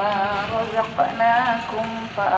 ما رزقناكم